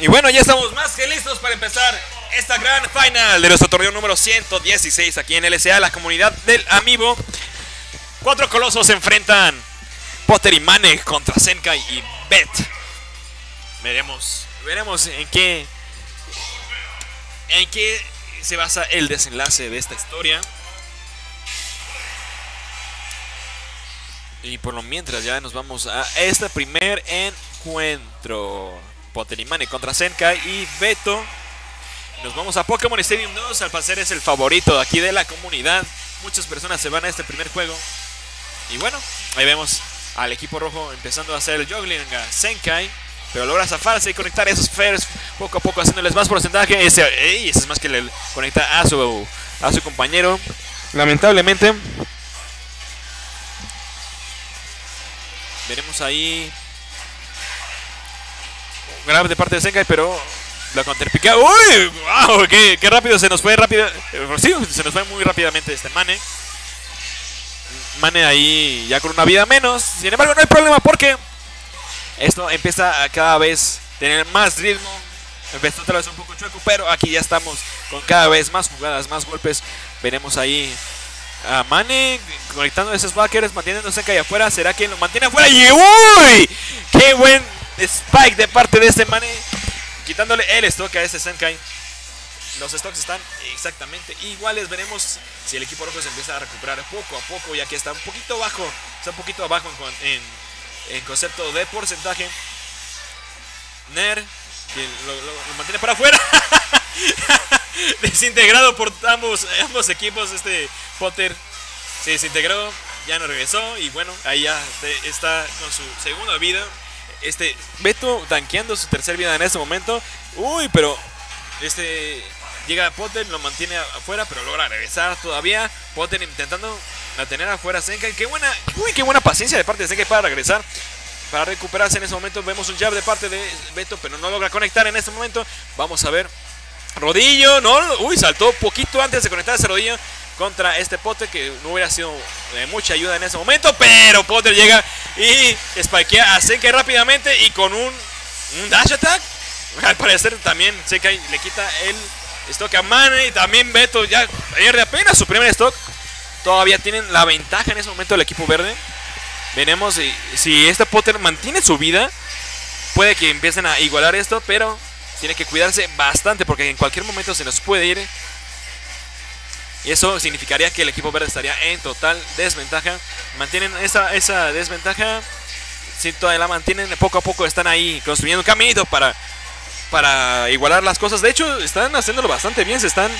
Y bueno, ya estamos más que listos para empezar esta gran final de nuestro torneo número 116 aquí en LSA, la comunidad del Amiibo. Cuatro colosos se enfrentan Potter y Mane contra Senkai y Bet. Veremos, veremos en qué en qué se basa el desenlace de esta historia. Y por lo mientras ya nos vamos a este primer encuentro. Mane contra Senkai y Beto. Nos vamos a Pokémon Stadium 2. Al parecer es el favorito de aquí de la comunidad. Muchas personas se van a este primer juego. Y bueno, ahí vemos al equipo rojo empezando a hacer el juggling a Senkai. Pero logra zafarse y conectar esos fairs poco a poco haciéndoles más porcentaje. Ese, ese es más que le conecta a su, a su compañero. Lamentablemente. Veremos ahí. Grab de parte de Senkai, pero la counterpica. ¡Uy! ¡Wow! Qué, ¡Qué, rápido se nos fue! rápido Sí, se nos fue muy rápidamente este Mane. Mane ahí ya con una vida menos. Sin embargo, no hay problema porque esto empieza a cada vez tener más ritmo. Empezó otra vez un poco chueco, pero aquí ya estamos con cada vez más jugadas, más golpes. Veremos ahí a Mane conectando esos backers, manteniéndose ahí afuera. ¿Será que lo mantiene afuera? ¡Y uy! ¡Qué buen spike de parte de este Mane! Quitándole el stock a ese Senkai. Los stocks están exactamente iguales. Veremos si el equipo rojo se empieza a recuperar poco a poco, ya que está un poquito bajo. Está un poquito abajo en, concepto de porcentaje. Ner, que lo, mantiene para afuera. Desintegrado por ambos equipos. Este Potter se desintegró, ya no regresó. Y bueno, ahí ya está con su segunda vida. Este Beto tanqueando su tercera vida en este momento. Uy, pero este llega Potter, lo mantiene afuera, pero logra regresar todavía. Potter intentando mantener afuera a Senkai. Qué buena, uy, qué buena paciencia de parte de Senkai para regresar. Para recuperarse en ese momento. Vemos un jab de parte de Beto, pero no logra conectar en este momento. Vamos a ver. Rodillo, no, uy, saltó poquito antes de conectar ese rodillo contra este Potter que no hubiera sido de mucha ayuda en ese momento, pero Potter llega y spikea a Senkai rápidamente y con un, dash attack. Al parecer también Senkai le quita el stock a Mane y también Beto ya pierde apenas su primer stock. Todavía tienen la ventaja en ese momento el equipo verde. Veremos si, si este Potter mantiene su vida. Puede que empiecen a igualar esto, pero tiene que cuidarse bastante porque en cualquier momento se nos puede ir. Eso significaría que el equipo verde estaría en total desventaja. Mantienen esa, esa desventaja. Si todavía la mantienen, poco a poco están ahí construyendo un caminito para, para igualar las cosas. De hecho, están haciéndolo bastante bien. Se están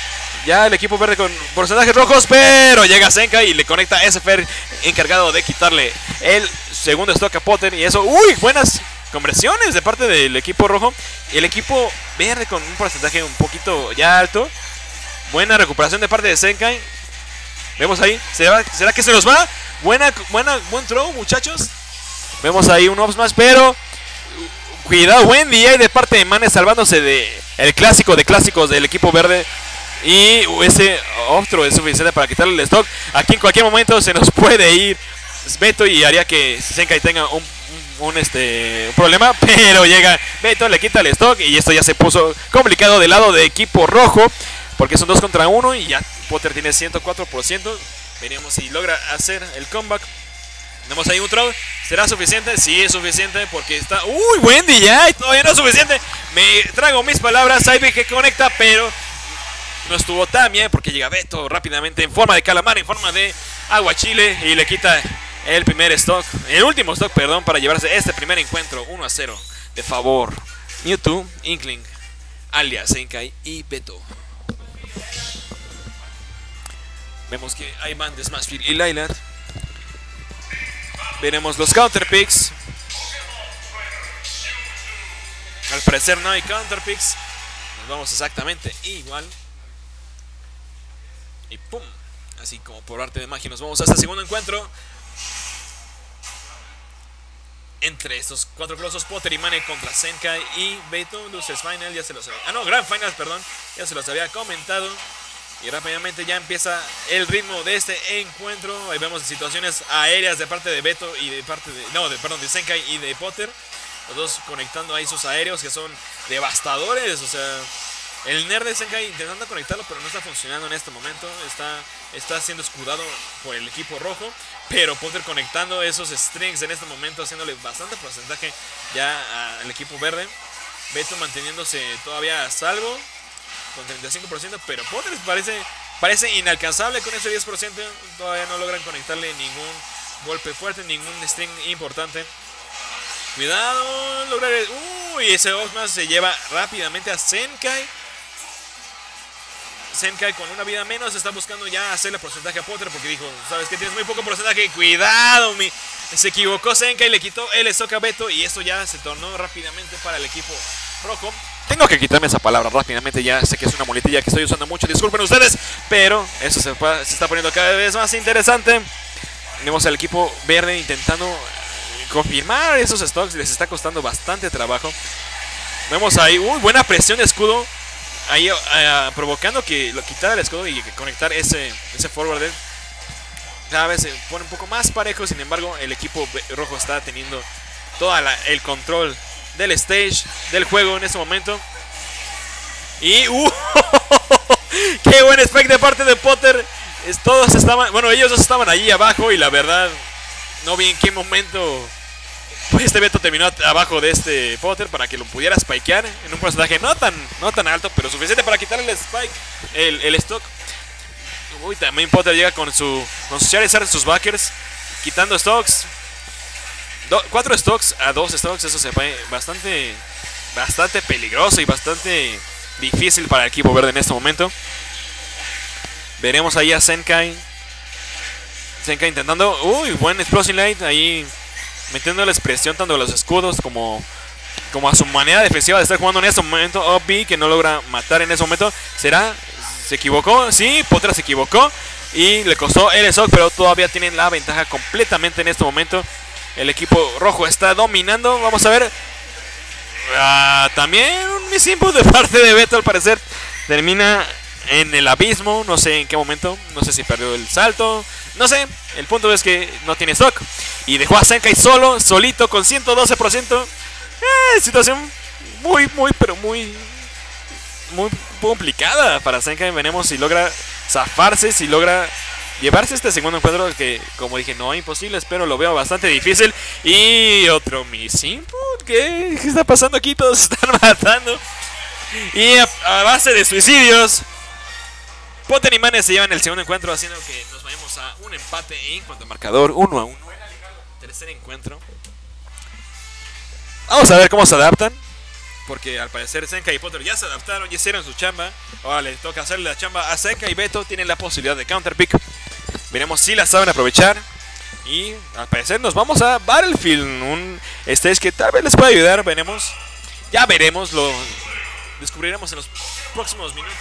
ya el equipo verde con porcentajes rojos. Pero llega Senka y le conecta a ese Fer encargado de quitarle el segundo stock a Potter. Y eso, uy, buenas conversiones de parte del equipo rojo. El equipo verde con un porcentaje un poquito ya alto. Buena recuperación de parte de Senkai. Vemos ahí. ¿Será, ¿será que se nos va? Buena, buena, buen throw, muchachos. Vemos ahí un ops más, pero. Cuidado, buen día de parte de Mane salvándose de el clásico de clásicos del equipo verde. Y ese otro es suficiente para quitarle el stock. Aquí en cualquier momento se nos puede ir Beto y haría que Senkai tenga un, este, problema. Pero llega Beto, le quita el stock y esto ya se puso complicado del lado de equipo rojo. Porque son dos contra uno y ya Potter tiene 104%. Veremos si logra hacer el comeback. Tenemos ahí un throw. ¿Será suficiente? Sí, es suficiente porque está... ¡Uy, Wendy ya! Todavía no es suficiente. Me trago mis palabras. Ivy que conecta, pero no estuvo tan bien porque llega Beto rápidamente en forma de calamar, en forma de agua chile y le quita el primer stock, el último stock, perdón, para llevarse este primer encuentro 1 a 0 de favor. Mewtwo, Inkling, alias Senkai y Beto. Vemos que hay van de Smashville y Lailat. Veremos los counter picks. Al parecer no hay counter picks. Nos vamos exactamente igual. Y pum. Así como por arte de magia nos vamos a este segundo encuentro. Entre estos cuatro colosos, Potter y Mane contra Senkai y Beto. Losers Final, ya se los había... Ah, no, Grand Final, perdón. Ya se los había comentado. Y rápidamente ya empieza el ritmo de este encuentro. Ahí vemos situaciones aéreas de parte de Beto y de parte de. No, de, perdón, de Senkai y de Potter. Los dos conectando ahí sus aéreos que son devastadores. O sea, el nerd de Senkai intentando conectarlo, pero no está funcionando en este momento. Está, está siendo escudado por el equipo rojo. Pero Potter conectando esos strings en este momento, haciéndole bastante porcentaje ya al equipo verde. Beto manteniéndose todavía a salvo con 35%, pero Potter parece, parece inalcanzable con ese 10%. Todavía no logran conectarle ningún golpe fuerte, ningún string importante. Cuidado, lograr. Uy, ese Osmas se lleva rápidamente a Senkai. Senkai con una vida menos está buscando ya hacerle porcentaje a Potter porque dijo, sabes que tienes muy poco porcentaje, cuidado, mi... se equivocó Senkai, le quitó el stock a Beto y esto ya se tornó rápidamente para el equipo rojo. Tengo que quitarme esa palabra rápidamente, ya sé que es una muletilla que estoy usando mucho, disculpen ustedes, pero eso se, está poniendo cada vez más interesante. Vemos al equipo verde intentando confirmar esos stocks, les está costando bastante trabajo. Vemos ahí, uy, buena presión de escudo ahí uh, provocando que lo quitara el escudo y conectar ese, ese forwarder. Cada vez se pone un poco más parejo, sin embargo el equipo rojo está teniendo todo el control del stage, del juego en este momento. Y uh, qué buen spec de parte de Potter. Es, todos estaban, bueno, ellos dos estaban allí abajo y la verdad no vi en qué momento pues este Beto terminó abajo de este Potter para que lo pudiera spikear en un porcentaje no tan, no tan alto, pero suficiente para quitarle el spike, el, el stock. Uy, también Potter llega con su con sus Charizard, sus backers, quitando stocks. Cuatro stocks a dos stocks, eso se ve bastante, bastante peligroso y bastante difícil para el equipo verde en este momento. Veremos ahí a Senkai. Senkai intentando. Uy, buen Explosive Light ahí metiéndole expresión tanto a los escudos como, como a su manera defensiva de estar jugando en este momento. Obi que no logra matar en ese momento. ¿Será? ¿Se equivocó? Sí, Potra se equivocó. Y le costó el shock, pero todavía tienen la ventaja completamente en este momento. El equipo rojo está dominando. Vamos a ver. Ah, también un input de parte de Beto al parecer. Termina en el abismo. No sé en qué momento. No sé si perdió el salto. No sé, el punto es que no tiene stock. Y dejó a Senkai solo, solito, con 112%. Eh, situación muy, muy, pero muy, muy complicada para Senkai. Veremos si logra zafarse, si logra llevarse este segundo encuentro que, como dije, no imposible, pero lo veo bastante difícil. Y otro Miss Input, ¿qué, ¿Qué está pasando aquí? Todos están matando. Y a, a base de suicidios, Potter y Manes se llevan el segundo encuentro, haciendo que nos vayamos a un empate en cuanto a marcador, 1 a 1. Tercer encuentro. Vamos a ver cómo se adaptan. Porque al parecer Senka y Potter ya se adaptaron, ya hicieron su chamba. Ahora le toca hacerle la chamba a Senka y Beto. Tienen la posibilidad de counter pick. Veremos si la saben aprovechar. Y al parecer nos vamos a Battlefield. Un stage que tal vez les pueda ayudar. Veremos. Ya veremos. Lo descubriremos en los próximos minutos.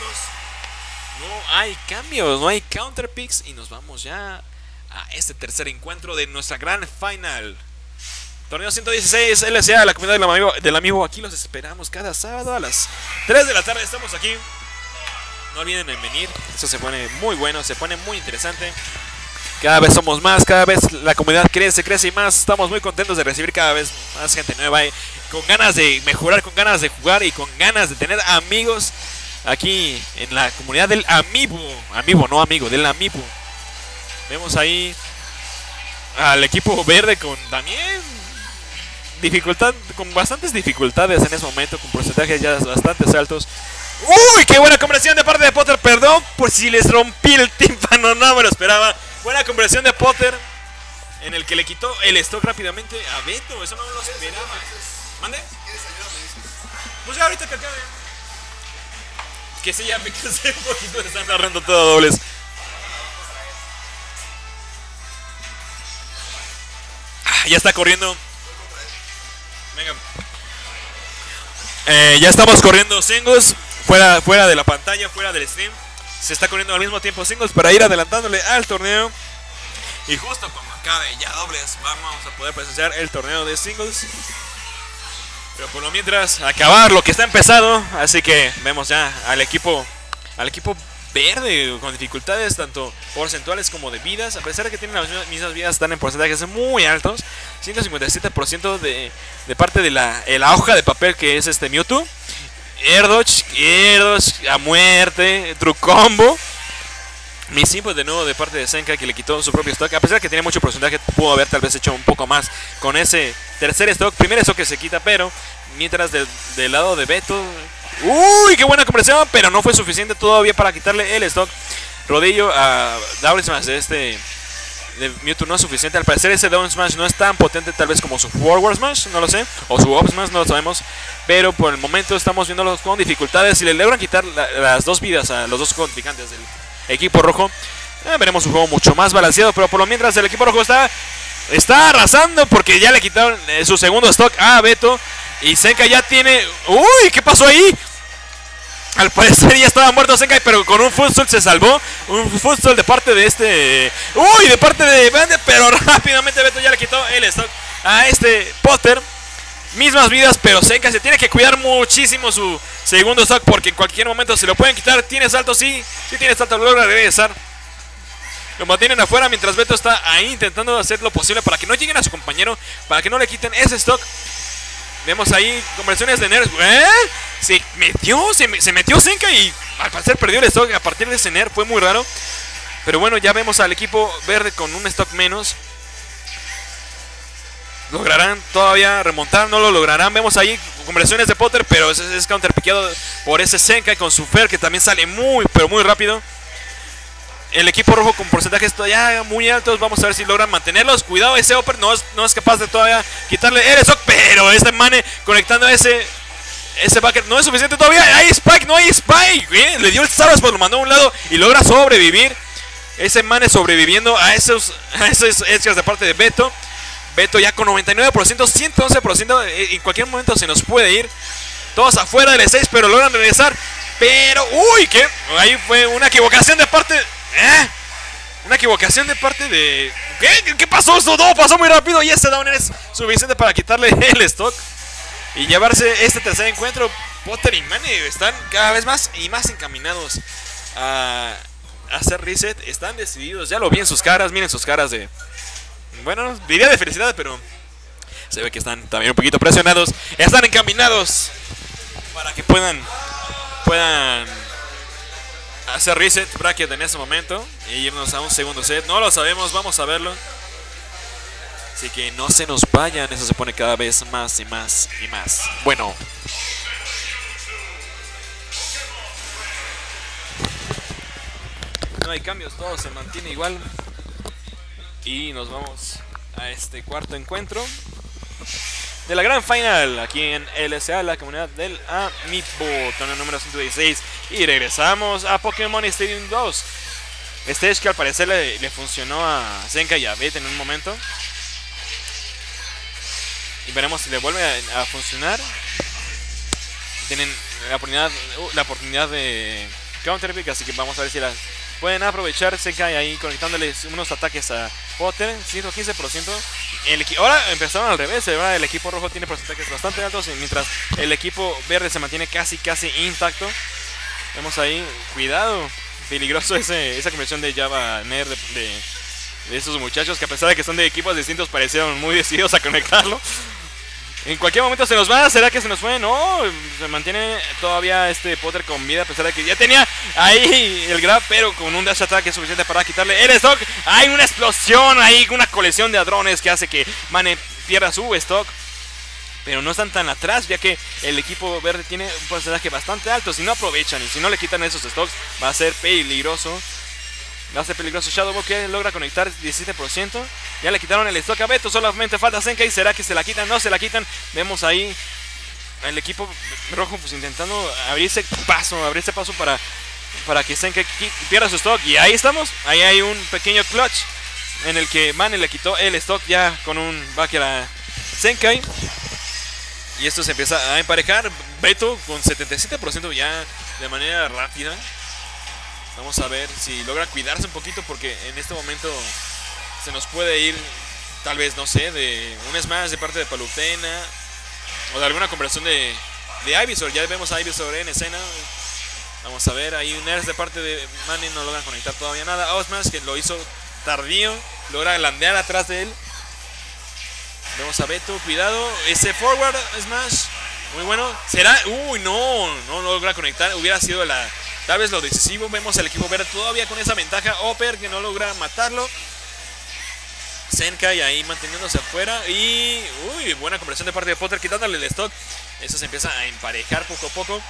No hay cambios, no hay counter picks y nos vamos ya a este tercer encuentro de nuestra gran final. Torneo 116 LSA, la comunidad del amigo, del amigo. Aquí los esperamos cada sábado a las 3 de la tarde. Estamos aquí. No olviden en venir. Eso se pone muy bueno, se pone muy interesante. Cada vez somos más, cada vez la comunidad crece, crece y más. Estamos muy contentos de recibir cada vez más gente nueva. Con ganas de mejorar, con ganas de jugar y con ganas de tener amigos aquí en la comunidad del Amiibo. Amiibo, no amigo, del Amiibo. Vemos ahí al equipo verde con también dificultad, con bastantes dificultades en ese momento, con porcentajes ya bastante altos. ¡Uy! ¡Qué buena conversión de parte de Potter! Perdón por si les rompí el tímpano, no me lo esperaba. Buena conversión de Potter en el que le quitó el stock rápidamente a Beto. Eso no lo esperaba. ¿Mande? Pues ya ahorita que acabe que se ya me cansé un poquito de estar narrando todo dobles. Ah, ya está corriendo. Venga. Eh, ya estamos corriendo singles. Fuera, fuera de la pantalla, fuera del stream. Se está corriendo al mismo tiempo singles para ir adelantándole al torneo. Y justo cuando acabe ya dobles, vamos a poder presenciar el torneo de singles. Pero por lo mientras, acabar lo que está empezado. Así que vemos ya al equipo al equipo verde con dificultades tanto porcentuales como de vidas. A pesar de que tienen las mismas vidas, están en porcentajes muy altos. 157% de, de parte de la, la hoja de papel que es este Mewtwo. Erdoch, Erdoch a muerte, True Combo. Mis pues de nuevo de parte de Senka que le quitó su propio stock. A pesar de que tiene mucho porcentaje, pudo haber tal vez hecho un poco más con ese tercer stock. Primer stock que se quita, pero mientras del, lado de Beto. ¡Uy! ¡Qué buena conversión! Pero no fue suficiente todavía para quitarle el stock. Rodillo a Double Smash de este de Mewtwo no es suficiente. Al parecer ese Down Smash no es tan potente tal vez como su Forward Smash, no lo sé. O su Up Smash, no lo sabemos. Pero por el momento estamos viéndolos con dificultades. Si le logran quitar las dos vidas a los dos contrincantes del equipo rojo, eh, veremos un juego mucho más balanceado. Pero por lo mientras el equipo rojo está, está arrasando porque ya le quitaron eh, su segundo stock a Beto. Y Senka ya tiene... ¡Uy! ¿Qué pasó ahí? Al parecer ya estaba muerto Senkai, pero con un Futsal se salvó. Un Futsal de parte de este... ¡Uy! De parte de Bande, pero rápidamente Beto ya le quitó el stock a este Potter. Mismas vidas, pero Senkai se tiene que cuidar muchísimo su segundo stock porque en cualquier momento se lo pueden quitar. Tiene salto, sí. Sí tiene salto, logra regresar. Lo mantienen afuera mientras Beto está ahí intentando hacer lo posible para que no lleguen a su compañero, para que no le quiten ese stock. Vemos ahí conversiones de nerfs. ¿Eh? Se metió, se, se metió Senka y al parecer perdió el stock a partir de ese nerf. Fue muy raro. Pero bueno, ya vemos al equipo verde con un stock menos. ¿Lograrán todavía remontar? No lo lograrán. Vemos ahí conversiones de Potter, pero es, es counterpiqueado por ese Senka con su Fer que también sale muy, pero muy rápido. El equipo rojo con porcentajes todavía muy altos. Vamos a ver si logran mantenerlos. Cuidado, ese Oper no es, no es capaz de todavía quitarle stock. Pero este Mane conectando ese ese backer no es suficiente todavía. Hay Spike, no hay Spike. le dio el Saras, pues lo mandó a un lado y logra sobrevivir. Ese Mane sobreviviendo a esos, a esos extras de parte de Beto. Beto ya con 99%, 111%. Eh, en cualquier momento se nos puede ir. Todos afuera del 6, pero logran regresar. Pero, uy, que ahí fue una equivocación de parte ¿Eh? Una equivocación de parte de... ¿Qué? ¿Qué pasó? Esto no, pasó muy rápido y este down es suficiente para quitarle el stock y llevarse este tercer encuentro. Potter y Mane están cada vez más y más encaminados a hacer reset. Están decididos, ya lo vi en sus caras, miren sus caras de... Bueno, diría de felicidad, pero se ve que están también un poquito presionados. Están encaminados para que puedan puedan hacer reset bracket en este momento y irnos a un segundo set. No lo sabemos, vamos a verlo. Así que no se nos vayan, eso se pone cada vez más y más y más. Bueno. No hay cambios, todo se mantiene igual. Y nos vamos a este cuarto encuentro de la gran final aquí en LSA, la comunidad del Amiibo, torneo número 116. Y regresamos a Pokémon Stadium 2. Stage que al parecer le, funcionó a Zenka y a Bet en un momento. Y veremos si le vuelve a, funcionar. Tienen la oportunidad, uh, la oportunidad de Counter Pick, así que vamos a ver si las pueden aprovechar. Zenka ahí conectándoles unos ataques a Potter, 115%. El ahora empezaron al revés, el equipo rojo tiene porcentajes bastante altos, mientras el equipo verde se mantiene casi, casi intacto. Vemos ahí, cuidado, peligroso ese, esa conversión de Java Nerd de, de, esos muchachos que a pesar de que son de equipos distintos parecieron muy decididos a conectarlo. En cualquier momento se nos va, ¿será que se nos fue? No, se mantiene todavía este Potter con vida a pesar de que ya tenía ahí el grab, pero con un dash attack es suficiente para quitarle el stock. Hay una explosión ahí, una colección de hadrones que hace que Mane pierda su stock. Pero no están tan atrás, ya que el equipo verde tiene un porcentaje bastante alto. Si no aprovechan y si no le quitan esos stocks, va a ser peligroso. A ser peligroso Shadow que logra conectar 17%. Ya le quitaron el stock a Beto, solamente falta Senkai. ¿Será que se la quitan? No se la quitan. Vemos ahí el equipo rojo pues intentando abrirse paso, abrirse paso para, para que Senkai pierda su stock. Y ahí estamos. Ahí hay un pequeño clutch en el que Mane le quitó el stock ya con un backer a Senkai. Y esto se empieza a emparejar. Beto con 77% ya de manera rápida. Vamos a ver si logra cuidarse un poquito porque en este momento se nos puede ir, tal vez, no sé, de un smash de parte de Palutena o de alguna conversión de, de Ivysaur. Ya vemos a Ivysaur en escena. Vamos a ver, ahí un Ners de parte de Manny no logran conectar todavía nada. Osmas que lo hizo tardío, logra landear atrás de él. Vemos a Beto, cuidado. Ese forward smash, muy bueno. ¿Será? Uy, no, no logra conectar. Hubiera sido la, tal vez lo decisivo. Vemos al equipo verde todavía con esa ventaja. Oper que no logra matarlo. Senkai ahí manteniéndose afuera. Y, uy, buena conversión de parte de Potter quitándole el stock. Eso se empieza a emparejar poco a poco.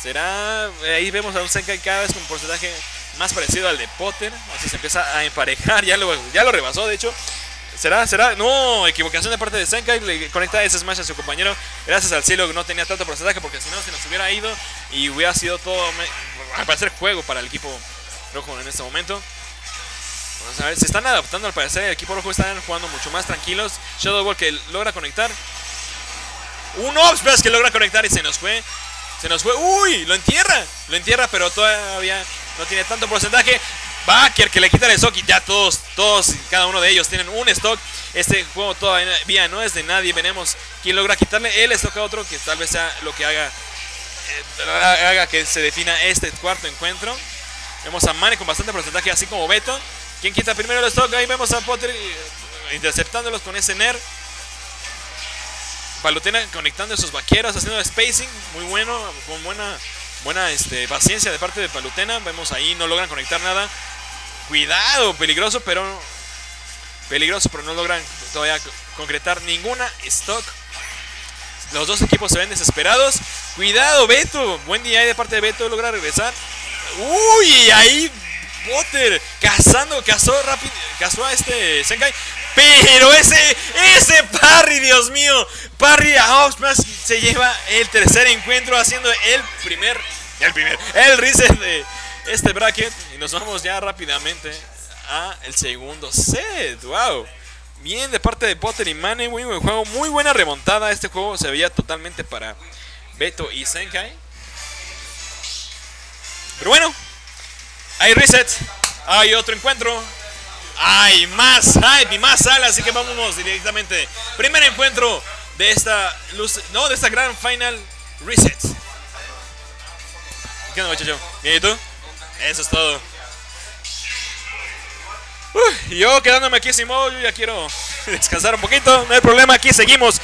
Será. Ahí vemos a un Senkai cada vez con un porcentaje más parecido al de Potter. Así se empieza a emparejar. Ya lo, ya lo rebasó, de hecho. ¿Será? ¿Será? No, equivocación de parte de Senkai. Le conecta ese smash a su compañero. Gracias al cielo que no tenía tanto porcentaje porque si no se nos hubiera ido y hubiera sido todo, al parecer, juego para el equipo rojo en este momento. Vamos a ver, se están adaptando al parecer. El equipo rojo están jugando mucho más tranquilos. Shadow Ball que logra conectar. Un Obspace que logra conectar y se nos fue. Se nos fue. ¡Uy! Lo entierra. Lo entierra, pero todavía no tiene tanto porcentaje. Baker que le quita el stock y ya todos, todos, cada uno de ellos tienen un stock. Este juego todavía no es de nadie. Veremos quién logra quitarle el stock a otro, que tal vez sea lo que haga, eh, haga que se defina este cuarto encuentro. Vemos a Mane con bastante porcentaje, así como Beto. ¿Quién quita primero el stock? Ahí vemos a Potter eh, interceptándolos con ese Ner. Palutena conectando esos vaqueros, haciendo spacing, muy bueno, con buena, buena este, paciencia de parte de Palutena. Vemos ahí, no logran conectar nada. Cuidado, peligroso, pero peligroso, pero no logran todavía concretar ninguna stock. Los dos equipos se ven desesperados. Cuidado, Beto. Buen día de parte de Beto, logra regresar. Uy, ahí Potter cazando, cazó rápido, cazó a este Senkai. Pero ese, ese Parry, Dios mío. Parry a Oxmas se lleva el tercer encuentro haciendo el primer, el primer, el reset de este bracket. Y nos vamos ya rápidamente a el segundo set. Wow. Bien de parte de Potter y Mane, muy buen juego, muy buena remontada. Este juego se veía totalmente para Beto y Senkai. Pero bueno, hay reset, hay otro encuentro. Hay más hype y más sala, así que vamos directamente. Primer encuentro de esta luz, no, de esta gran final reset. ¿Qué onda, muchacho? ¿Bien y tú? Eso es todo. Uy, yo quedándome aquí sin modo, yo ya quiero descansar un poquito, no hay problema, aquí seguimos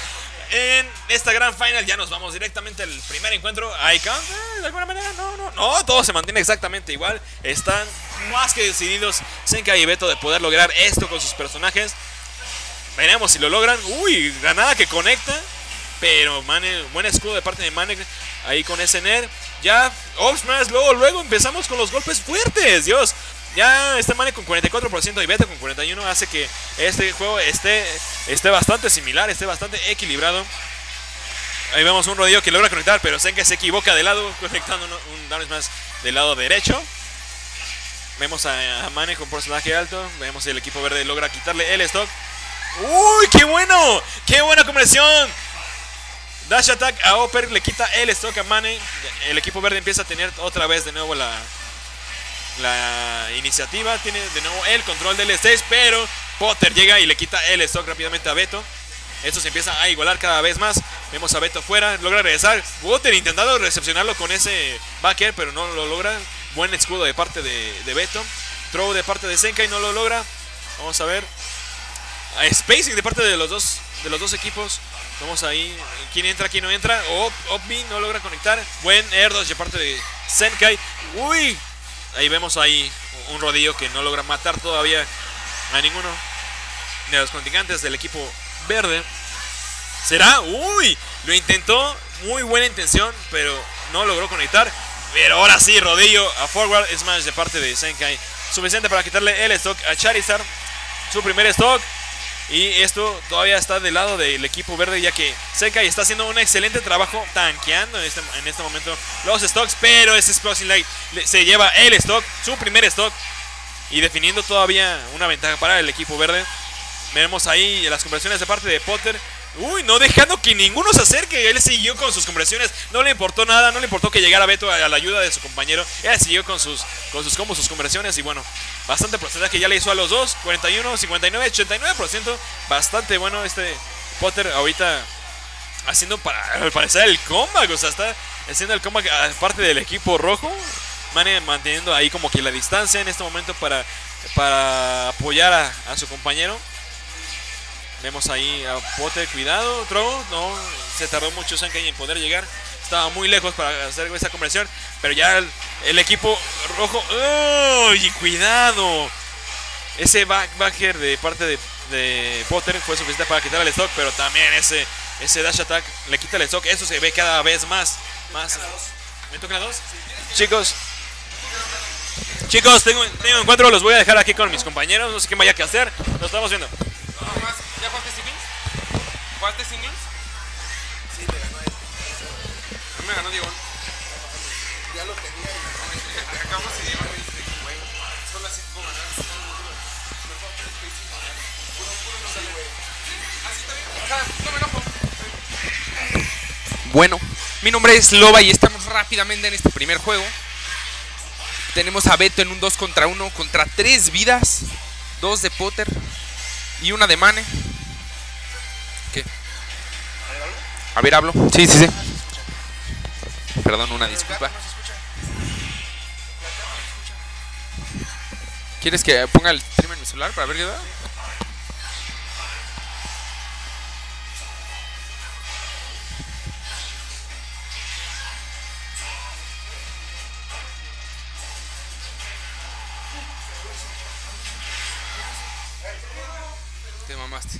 en esta gran final. Ya nos vamos directamente al primer encuentro. ¿Hay? Eh, de alguna manera, no, no, no, todo se mantiene exactamente igual. Están más que decididos Senka y Beto de poder lograr esto con sus personajes. Veremos si lo logran. Uy, granada que conecta. Pero Mane, buen escudo de parte de Mane ahí con ese Ner. Ya, Smash, luego, luego empezamos con los golpes fuertes. Dios, ya este Mane con 44% y Beto con 41% hace que este juego esté, esté bastante similar, esté bastante equilibrado. Ahí vemos un rodillo que logra conectar, pero Senka se equivoca de lado, conectando un, un más del lado derecho. Vemos a, a Mane con porcentaje alto. Vemos si el equipo verde logra quitarle el stock. ¡Uy, qué bueno! ¡Qué buena conversión! Dash Attack a Oper le quita el stock a Mane. El equipo verde empieza a tener otra vez de nuevo la, iniciativa. Tiene de nuevo el control del stage, pero Potter llega y le quita el stock rápidamente a Beto. Esto se empieza a igualar cada vez más. Vemos a Beto fuera, logra regresar. Potter intentando recepcionarlo con ese backer, pero no lo logra. Buen escudo de parte de, Beto. Throw de parte de Senkai no lo logra. Vamos a ver. Spacing de parte de los dos, de los dos equipos. Vamos ahí. ¿Quién entra? ¿Quién no entra? Opmi no logra conectar. Buen air de parte de Senkai. Uy. Ahí vemos ahí un rodillo que no logra matar todavía a ninguno de los contingentes del equipo verde. ¿Será? Uy. Lo intentó. Muy buena intención. Pero no logró conectar. Pero ahora sí, rodillo a forward smash de parte de Senkai. Suficiente para quitarle el stock a Charizard. Su primer stock. Y esto todavía está del lado del equipo verde, ya que Senkai está haciendo un excelente trabajo tanqueando en este, en este momento los stocks. Pero ese Explosive Light se lleva el stock, su primer stock. Y definiendo todavía una ventaja para el equipo verde. Vemos ahí las conversiones de parte de Potter. Uy, no dejando que ninguno se acerque. Él siguió con sus conversiones. No le importó nada. No le importó que llegara Beto a la ayuda de su compañero. Él siguió con sus, con sus combos, sus conversiones. Y bueno, bastante porcentaje ya le hizo a los dos. 41, 59, 89%. Bastante bueno este Potter ahorita haciendo para al parecer el comeback. O sea, está haciendo el comeback aparte del equipo rojo. Manteniendo ahí como que la distancia en este momento para, para apoyar a su compañero. Vemos ahí a Potter, cuidado, Trovo, no, se tardó mucho Senkai en poder llegar. Estaba muy lejos para hacer esa conversión, pero ya el, el equipo rojo, ¡Uy! cuidado! Ese back, backer de parte de, de Potter fue suficiente para quitar el stock, pero también ese, ese dash attack le quita el stock. Eso se ve cada vez más. más. ¿Me toca la dos? Chicos, chicos, tengo, tengo encuentro, los voy a dejar aquí con mis compañeros. No sé qué vaya que hacer. Nos estamos viendo. ¿Ya jugaste singles? ¿Jugaste singles? Sí, me ganó él. A mí me ganó Diego. Ya lo tenía y Acabamos de Diego y dice, güey, solo así puedo ganar. Me fue a tres países y ganar. Puro, puro no sale, güey. Así está bien. O sea, no me enojo. Bueno, mi nombre es Loba y estamos rápidamente en este primer juego. Tenemos a Beto en un 2 contra 1 contra 3 vidas, 2 de Potter y una de Mane. A ver, hablo. Sí, sí, sí. Perdón, una disculpa. ¿Quieres que ponga el stream en mi celular para ver qué da? Te mamaste.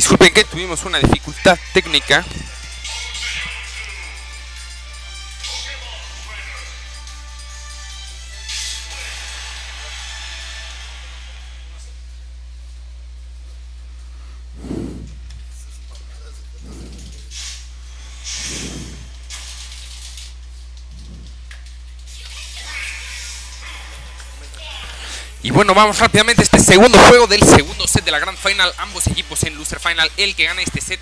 Disculpen que tuvimos una dificultad técnica. Y bueno, vamos rápidamente segundo juego del segundo set de la Grand Final. Ambos equipos en Loser Final. El que gana este set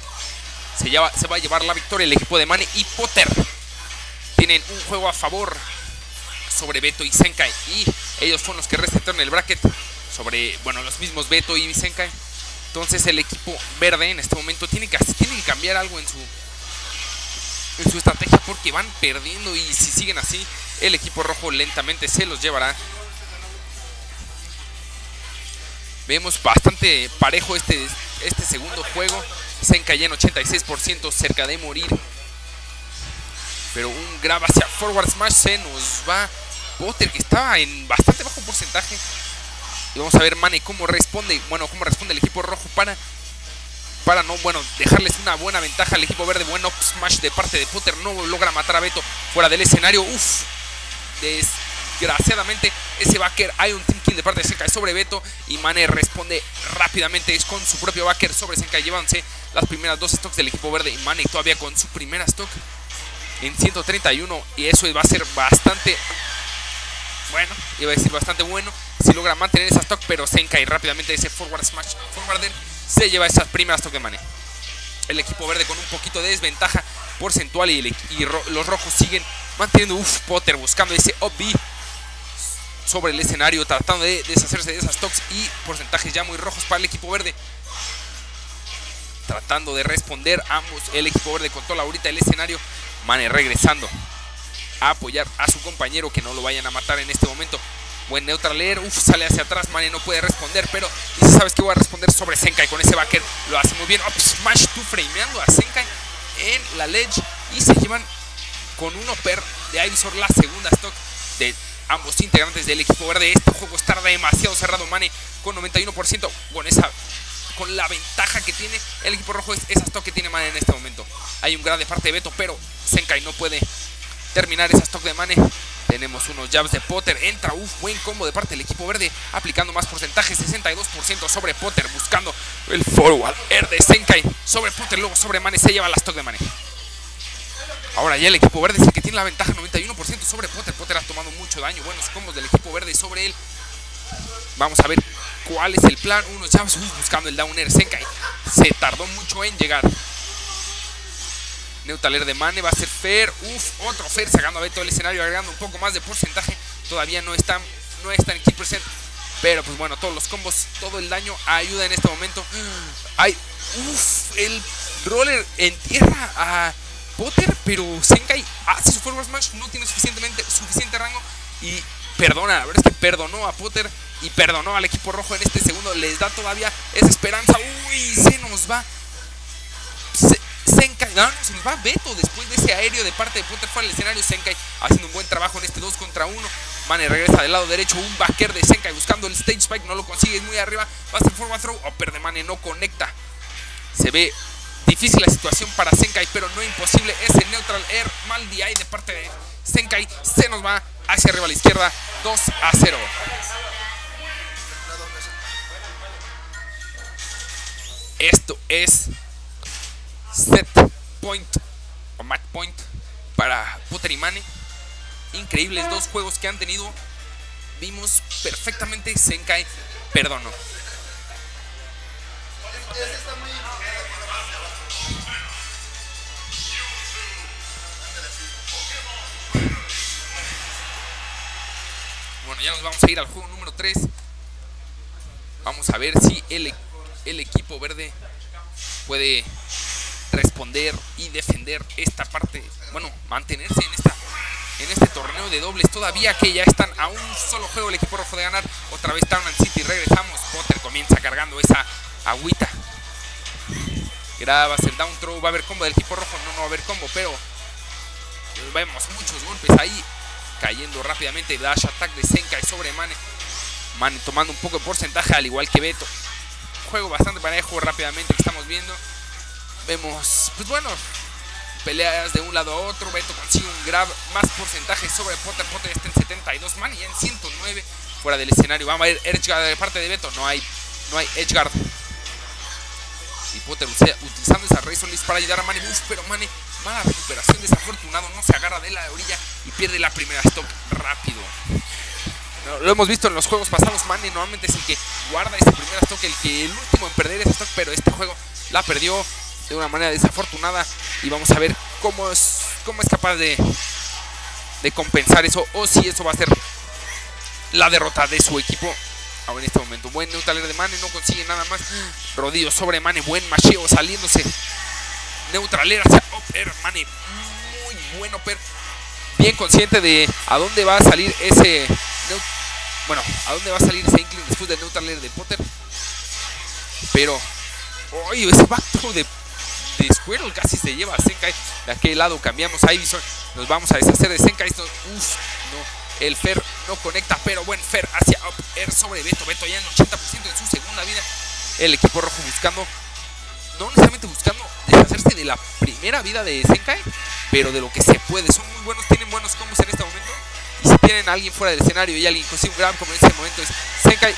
se, lleva- se va a llevar la victoria. El equipo de Mane y Potter tienen un juego a favor sobre Beto y Senkai. Y ellos fueron los que resetaron el bracket sobre, bueno, los mismos Beto y Senkai. Entonces el equipo verde en este momento tiene que, tiene que cambiar algo en su, en su estrategia porque van perdiendo y si siguen así, el equipo rojo lentamente se los llevará. Vemos bastante parejo este, este segundo juego. Senkai en 86% cerca de morir. Pero un grab hacia forward smash se nos va. Potter que estaba en bastante bajo porcentaje. Y vamos a ver Mane cómo responde. Bueno, cómo responde el equipo rojo para. Para no, bueno, dejarles una buena ventaja al equipo verde. Buen up smash de parte de Potter. No logra matar a Beto fuera del escenario. Uf. Desgraciadamente, ese backer hay un team kill de parte de Senkai sobre Beto. Y Mane responde rápidamente es con su propio backer sobre Senkai. Llevándose las primeras dos stocks del equipo verde. Y Mane todavía con su primera stock en 131. Y eso va a ser bastante bueno, iba a decir bastante bueno si logra mantener esa stock, pero Senkai rápidamente ese forward smash forwarder se lleva esas primeras stock de Mane. El equipo verde con un poquito de desventaja porcentual y, los rojos siguen manteniendo Uf Potter buscando ese up B sobre el escenario, tratando de deshacerse de esas stocks y porcentajes ya muy rojos para el equipo verde. Tratando de responder ambos, el equipo verde controla ahorita el escenario. Mane regresando a apoyar a su compañero que no lo vayan a matar en este momento. Buen neutral air, uff, sale hacia atrás, Mane no puede responder, pero dice, ¿sabes qué? Voy a responder sobre Senkai con ese backer, lo hace muy bien, up smash, tú frameando a Senkai en la ledge y se llevan con un upper de Ivisor la segunda stock de ambos integrantes del equipo verde. Este juego está demasiado cerrado, Mane, con 91%, con esa con la ventaja que tiene el equipo rojo es esa stock que tiene Mane en este momento. Hay un grado de parte de Beto, pero Senkai no puede terminar esa stock de Mane. Tenemos unos jabs de Potter. Entra, uff, buen combo de parte del equipo verde. Aplicando más porcentaje, 62% sobre Potter. Buscando el forward air de Senkai. Sobre Potter, luego sobre Mane. Se lleva la stock de Mane. Ahora ya el equipo verde es el que tiene la ventaja, 91% sobre Potter. Potter ha tomado mucho daño. Buenos combos del equipo verde sobre él. Vamos a ver cuál es el plan. Jabs uf, buscando el down air. Senkai se tardó mucho en llegar. Neutaler de Mane va a ser Fer. Uf, otro Fer sacando a Beto del escenario, agregando un poco más de porcentaje. Todavía no están, no están en key percent. Pero pues bueno, todos los combos, todo el daño ayuda en este momento. Ay, uf, el roller entierra a Potter, pero Senkai hace su forward smash, no tiene suficientemente, suficiente rango y perdona, la verdad es que perdonó a Potter y perdonó al equipo rojo en este segundo, les da todavía esa esperanza. Uy, se nos va. Se, Senkai, no, no, se nos va Beto después de ese aéreo de parte de Potter fuera del escenario. Senkai haciendo un buen trabajo en este 2 contra 1. Mane regresa del lado derecho, un backer de Senkai buscando el stage spike, no lo consigue, es muy arriba. Va a ser forward throw, upper de Mane no conecta. Se ve difícil la situación para Senkai, pero no imposible. Ese neutral air mal DI de parte de Senkai se nos va hacia arriba a la izquierda, 2 a 0. Esto es set point o match point para Potter y Mane. Increíbles dos juegos que han tenido. Vimos perfectamente Senkai perdonó. Bueno, ya nos vamos a ir al juego número 3. Vamos a ver si el, el equipo verde puede responder y defender esta parte, bueno, mantenerse en esta en este torneo de dobles todavía que ya están a un solo juego el equipo rojo de ganar. Otra vez Town and City, regresamos. Potter comienza cargando esa agüita. Graba, el down throw, va a haber combo del equipo rojo, no, no va a haber combo, pero vemos muchos golpes ahí cayendo rápidamente. Dash attack de Senkai sobre Mane. Mane tomando un poco de porcentaje al igual que Beto. Juego bastante parejo rápidamente que estamos viendo. Vemos, pues bueno, peleas de un lado a otro. Beto consigue un grab, más porcentaje sobre Potter. Potter está en 72, Mane ya en 109 fuera del escenario. Vamos a ir Edgeguard de parte de Beto. No hay, no hay Edgeguard. Utilizando esa Razor List para ayudar a Mane. Uf, pero Mane, mala recuperación, desafortunado. No se agarra de la orilla y pierde la primera stock rápido. Lo hemos visto en los juegos pasados. Mane normalmente es el que guarda esa primera stock, el que el último en perder esa stock. Pero este juego la perdió de una manera desafortunada. Y vamos a ver cómo es, cómo es capaz de, de compensar eso. O si eso va a ser la derrota de su equipo en este momento. Buen neutral de Mane, no consigue nada más. Rodillo sobre Mane, buen macheo saliéndose. Neutralera hacia Upper, Mane, muy bueno, pero bien consciente de a dónde va a salir ese. Bueno, a dónde va a salir ese Inkling después del neutral de Potter. Pero, oye, ese back de, de Squirrel casi se lleva a Senkai. De aquel lado cambiamos a Ibison. Nos vamos a deshacer de Senkai. Esto, uf, no. El Fer no conecta, pero buen Fer hacia up air sobre Beto. Beto ya en 80% de su segunda vida. El equipo rojo buscando, no necesariamente buscando deshacerse de la primera vida de Senkai, pero de lo que se puede. Son muy buenos, tienen buenos combos en este momento. Y si tienen a alguien fuera del escenario y alguien consigue un grab como en este momento es Senkai.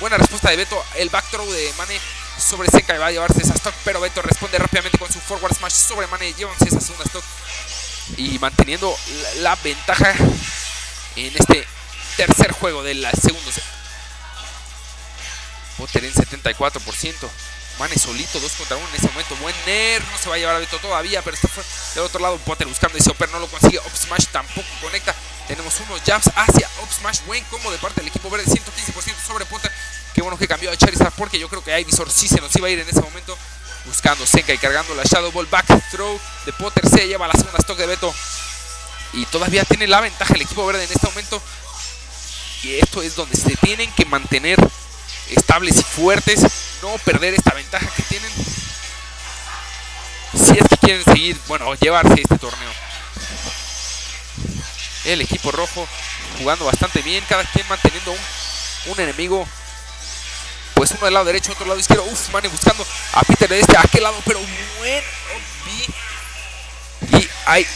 Buena respuesta de Beto. El back throw de Mane sobre Senkai va a llevarse esa stock, pero Beto responde rápidamente con su forward smash sobre Mane. Llévanse esa segunda stock y manteniendo la, la, ventaja en este tercer juego del segundo set. Potter en 74%. Mane solito, 2 contra 1 en ese momento. Buen Ner, no se va a llevar a Beto todavía, pero está del otro lado. Potter buscando ese Upper, no lo consigue. Up Smash tampoco conecta. Tenemos unos jabs hacia Up Smash. Buen combo de parte del equipo verde, 115% sobre Potter. Qué bueno que cambió a Charizard porque yo creo que Ivysaur sí se nos iba a ir en ese momento buscando Senkai cargando la Shadow Ball back throw de Potter se lleva la segunda stock de Beto Y todavía tiene la ventaja el equipo verde en este momento. Y esto es donde se tienen que mantener estables y fuertes. No perder esta ventaja que tienen. Si es que quieren seguir, bueno, llevarse este torneo. El equipo rojo jugando bastante bien. Cada quien manteniendo un, un enemigo. Pues uno del lado derecho, otro lado izquierdo. Uf, Mane buscando a Peter de este a aquel lado. Pero bueno. Y hay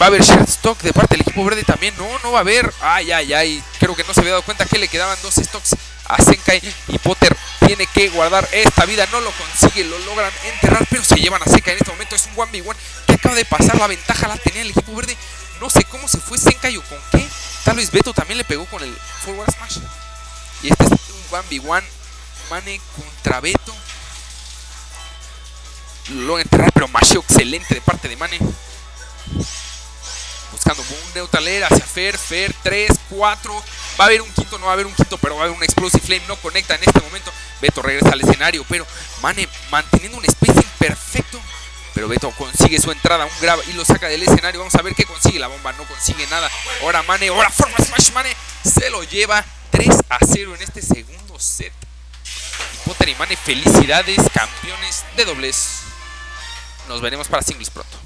Va a haber share stock de parte del equipo verde también. No, no va a haber. Ay, ay, ay. Creo que no se había dado cuenta que le quedaban dos stocks a Senkai. Y Potter tiene que guardar esta vida. No lo consigue, lo logran enterrar. Pero se llevan a Senkai en este momento. Es un 1v1 que acaba de pasar. La ventaja la tenía el equipo verde. No sé cómo se fue Senkai o con qué. Tal vez Beto también le pegó con el Forward Smash. Y este es un 1v1. Mane contra Beto. Lo enterrar, pero masheo excelente de parte de Mane buscando un neutral air hacia Fer, Fer 3, 4. Va a haber un quinto, no va a haber un quinto, pero va a haber un Explosive Flame. No conecta en este momento. Beto regresa al escenario, pero Mane manteniendo un spacing perfecto. Pero Beto consigue su entrada, un grab y lo saca del escenario. Vamos a ver qué consigue. La bomba no consigue nada. Ahora Mane, ahora Forward Smash Mane se lo lleva 3 a 0 en este segundo set. Potter y Mane, felicidades, campeones de dobles. Nos veremos para singles pronto.